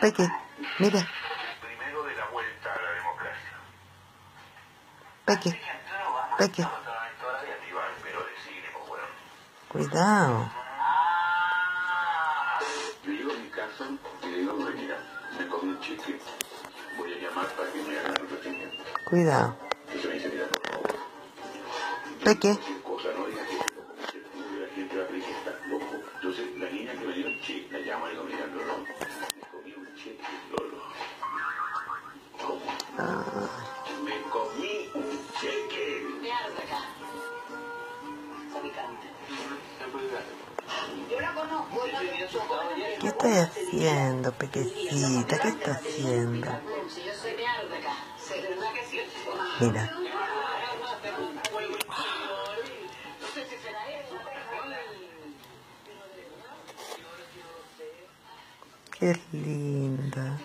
Peque, mira, Primero de la vuelta a la democracia. Peque, Peque, cuidado. Yo llego a mi casa y le digo, "Oye, mira, me comí un chicle. Voy a llamar para que me hagan. Cuidado. Peque, Me comí un cheque. ¿qué estás haciendo, Pequecita? ¿Qué estás haciendo? Mira, qué linda.